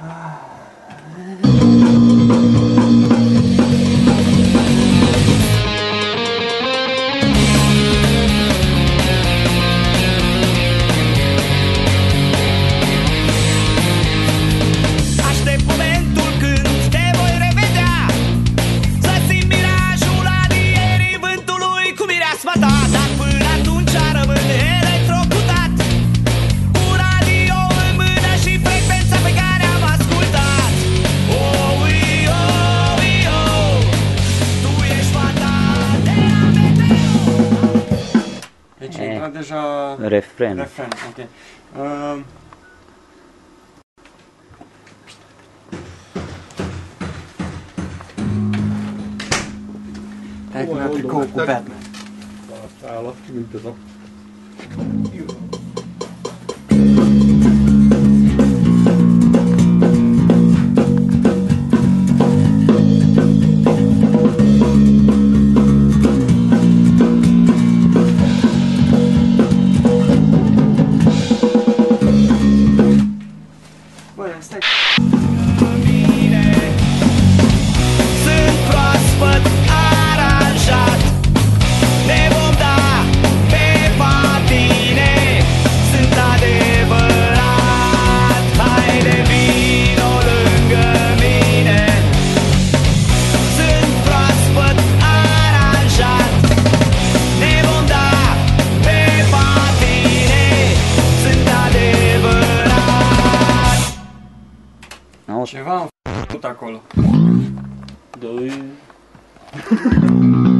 唉。deja refren. refren okay. uh, Kijk, we hebben de koop Batman. next time. nou. Ceva am făcut acolo. Doi...